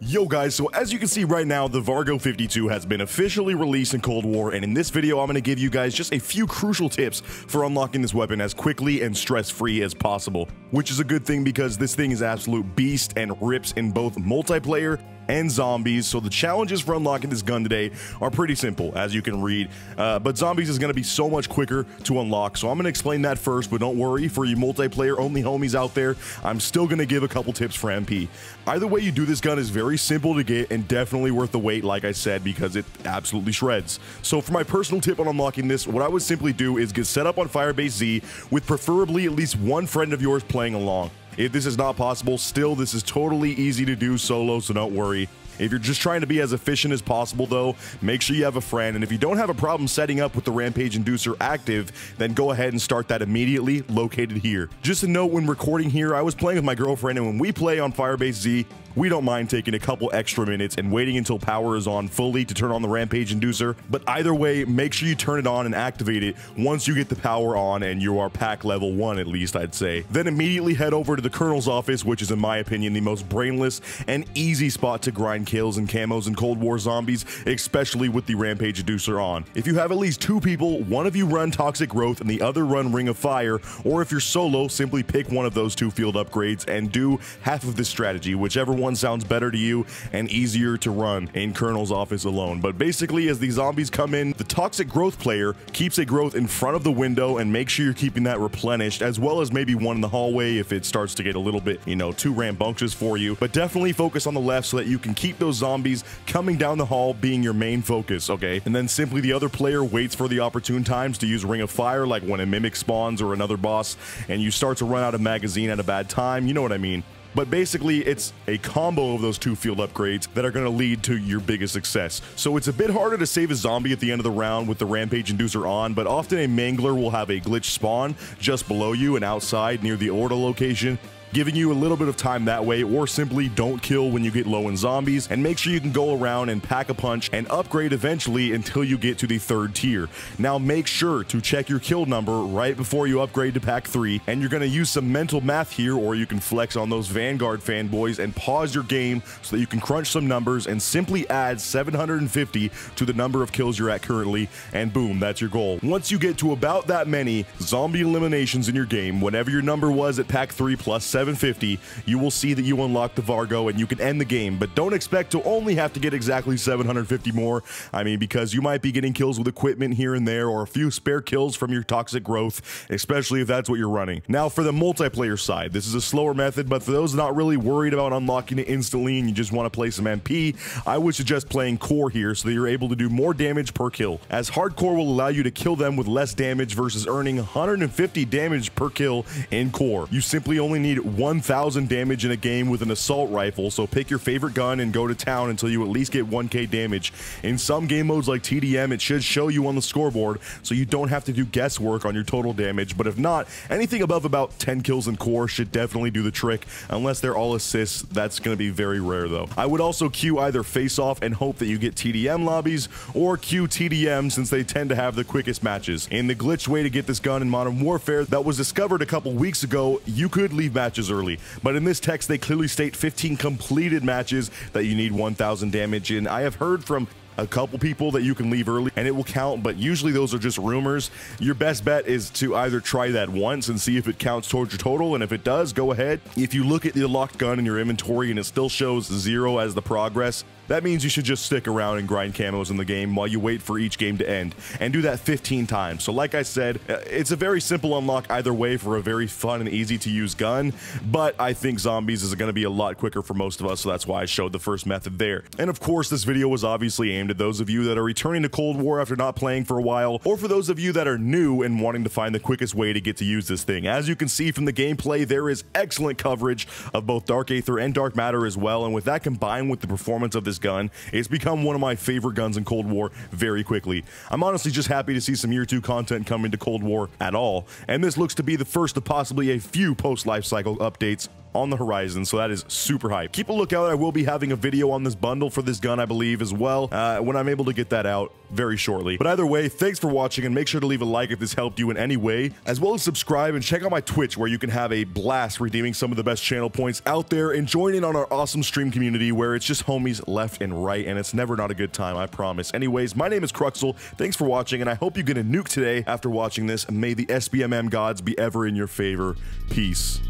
Yo guys, so as you can see right now, the Vargo 52 has been officially released in Cold War, and in this video I'm going to give you guys just a few crucial tips for unlocking this weapon as quickly and stress-free as possible, which is a good thing because this thing is absolute beast and rips in both multiplayer and zombies. So the challenges for unlocking this gun today are pretty simple, as you can read. Uh, but zombies is going to be so much quicker to unlock. So I'm going to explain that first, but don't worry, for you multiplayer only homies out there, I'm still going to give a couple tips for MP. Either way you do this gun is very simple to get and definitely worth the wait, like I said, because it absolutely shreds. So for my personal tip on unlocking this, what I would simply do is get set up on Firebase Z with preferably at least one friend of yours playing along. If this is not possible, still, this is totally easy to do solo, so don't worry. If you're just trying to be as efficient as possible, though, make sure you have a friend. And if you don't have a problem setting up with the Rampage Inducer active, then go ahead and start that immediately, located here. Just a note when recording here, I was playing with my girlfriend, and when we play on Firebase Z, we don't mind taking a couple extra minutes and waiting until power is on fully to turn on the Rampage Inducer. But either way, make sure you turn it on and activate it once you get the power on and you are pack level 1 at least, I'd say. Then immediately head over to the Colonel's office, which is in my opinion the most brainless and easy spot to grind kills and camos in Cold War zombies, especially with the Rampage Inducer on. If you have at least two people, one of you run Toxic Growth and the other run Ring of Fire, or if you're solo, simply pick one of those two field upgrades and do half of this strategy, whichever one one sounds better to you and easier to run in Colonel's office alone. But basically, as the zombies come in, the toxic growth player keeps a growth in front of the window and make sure you're keeping that replenished, as well as maybe one in the hallway if it starts to get a little bit, you know, too rambunctious for you. But definitely focus on the left so that you can keep those zombies coming down the hall being your main focus, okay? And then simply the other player waits for the opportune times to use Ring of Fire, like when a Mimic spawns or another boss, and you start to run out of magazine at a bad time, you know what I mean? But basically, it's a combo of those two field upgrades that are going to lead to your biggest success. So it's a bit harder to save a zombie at the end of the round with the Rampage Inducer on, but often a Mangler will have a glitch spawn just below you and outside near the Orda location, giving you a little bit of time that way, or simply don't kill when you get low in zombies, and make sure you can go around and pack a punch and upgrade eventually until you get to the third tier. Now make sure to check your kill number right before you upgrade to pack 3, and you're going to use some mental math here, or you can flex on those Vanguard fanboys and pause your game so that you can crunch some numbers and simply add 750 to the number of kills you're at currently, and boom, that's your goal. Once you get to about that many zombie eliminations in your game, whatever your number was at pack 3 plus 750, you will see that you unlock the Vargo and you can end the game, but don't expect to only have to get exactly 750 more. I mean, because you might be getting kills with equipment here and there or a few spare kills from your toxic growth, especially if that's what you're running. Now, for the multiplayer side, this is a slower method, but for those not really worried about unlocking it instantly and you just want to play some MP, I would suggest playing core here so that you're able to do more damage per kill, as hardcore will allow you to kill them with less damage versus earning 150 damage per kill in core. You simply only need 1000 damage in a game with an assault rifle, so pick your favorite gun and go to town until you at least get 1k damage. In some game modes like TDM, it should show you on the scoreboard, so you don't have to do guesswork on your total damage, but if not, anything above about 10 kills in core should definitely do the trick, unless they're all assists, that's going to be very rare though. I would also queue either face off and hope that you get TDM lobbies, or queue TDM since they tend to have the quickest matches. In the glitched way to get this gun in Modern Warfare that was discovered a couple weeks ago, you could leave matches matches early. But in this text, they clearly state 15 completed matches that you need 1,000 damage in. I have heard from a couple people that you can leave early and it will count, but usually those are just rumors. Your best bet is to either try that once and see if it counts towards your total, and if it does, go ahead. If you look at the locked gun in your inventory and it still shows zero as the progress, that means you should just stick around and grind camos in the game while you wait for each game to end, and do that 15 times. So like I said, uh, it's a very simple unlock either way for a very fun and easy to use gun, but I think zombies is going to be a lot quicker for most of us, so that's why I showed the first method there. And of course, this video was obviously aimed at those of you that are returning to Cold War after not playing for a while, or for those of you that are new and wanting to find the quickest way to get to use this thing. As you can see from the gameplay, there is excellent coverage of both Dark Aether and Dark Matter as well, and with that combined with the performance of this gun, it's become one of my favorite guns in Cold War very quickly. I'm honestly just happy to see some Year 2 content come into Cold War at all, and this looks to be the first of possibly a few post-life cycle updates on the horizon, so that is super hype. Keep a lookout. I will be having a video on this bundle for this gun, I believe, as well, uh, when I'm able to get that out very shortly. But either way, thanks for watching and make sure to leave a like if this helped you in any way, as well as subscribe and check out my Twitch where you can have a blast redeeming some of the best channel points out there and join in on our awesome stream community where it's just homies left and right and it's never not a good time, I promise. Anyways, my name is Cruxal. Thanks for watching and I hope you get a nuke today after watching this. May the SBMM gods be ever in your favor. Peace.